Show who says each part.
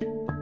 Speaker 1: you